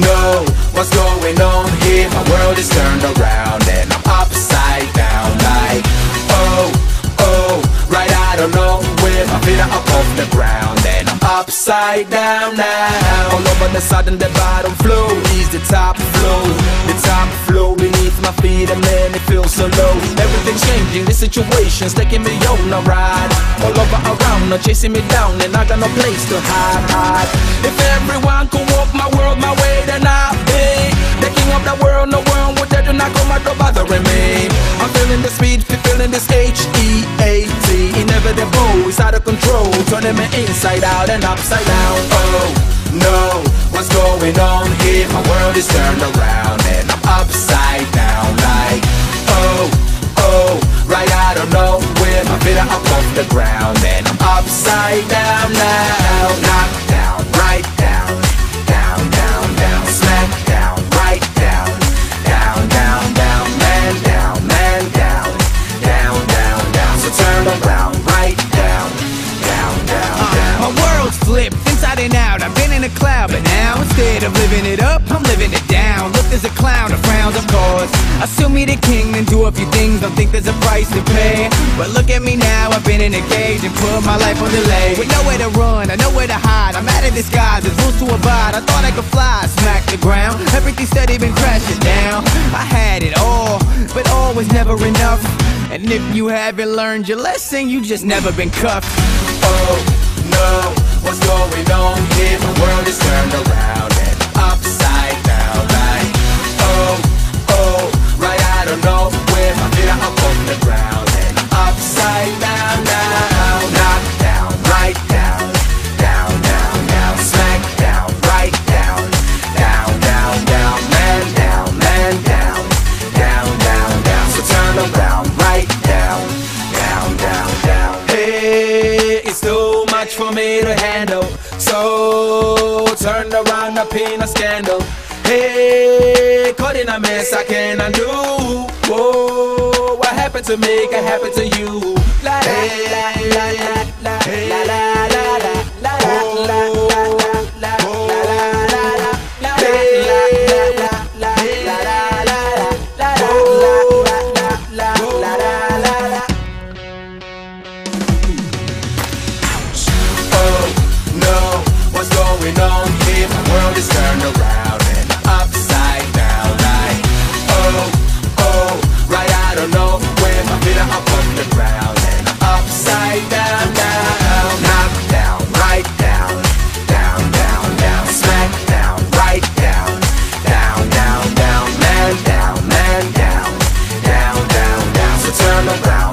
no, what's going on here? My world is turned around and I'm upside down like, oh, oh, right I don't know where my feet are up off the ground and I'm upside down now. All over the sudden the bottom flow is the top flow, the top flow beneath my feet and man it feels so low. Everything's changing, the situation's taking me on a ride. All over around, not chasing me down and I got no place to hide. hide. If everyone could to knock on my bothering me. Eh? I'm feeling the speed, feeling this H E A T. Inevitable, it's out of control, turning me inside out and upside down. Oh no, what's going on here? My world is turned around and I'm and out. I've been in a cloud, but now instead of living it up, I'm living it down. Look, there's a clown that frowns, of course. Assume me the king, then do a few things. Don't think there's a price to pay. But look at me now, I've been in a cage and put my life on delay. With nowhere to run, I nowhere to hide. I'm out of disguise, there's rules to abide. I thought I could fly, smack the ground. Everything steady been crashing down. I had it all, but all was never enough. And if you haven't learned your lesson, you just never been cuffed. Oh for me to handle. So turn around up in a scandal. Hey, caught in a mess I can undo. Whoa, what happened to me can happen to you. La la la la la la la. is turned around and upside down Like, oh, oh, right, I don't know When my feet are up on the ground. And upside down, now. Knock down, right down Down, down, down Smack down, right down Down, down, down Man down, man down Down, down, down. So turn around.